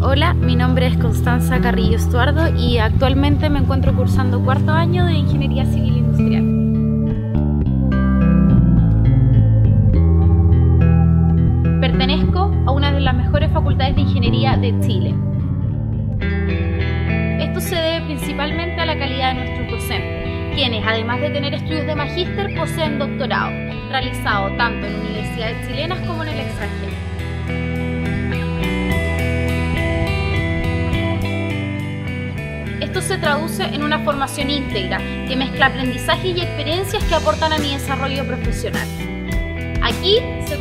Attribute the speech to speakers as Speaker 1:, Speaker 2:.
Speaker 1: Hola, mi nombre es Constanza Carrillo Estuardo y actualmente me encuentro cursando cuarto año de Ingeniería Civil Industrial. Pertenezco a una de las mejores facultades de ingeniería de Chile. Esto se debe principalmente a la calidad de nuestros docentes, quienes además de tener estudios de magíster poseen doctorado, realizado tanto en universidades chilenas como en el extranjero. Esto se traduce en una formación íntegra que mezcla aprendizaje y experiencias que aportan a mi desarrollo profesional. Aquí se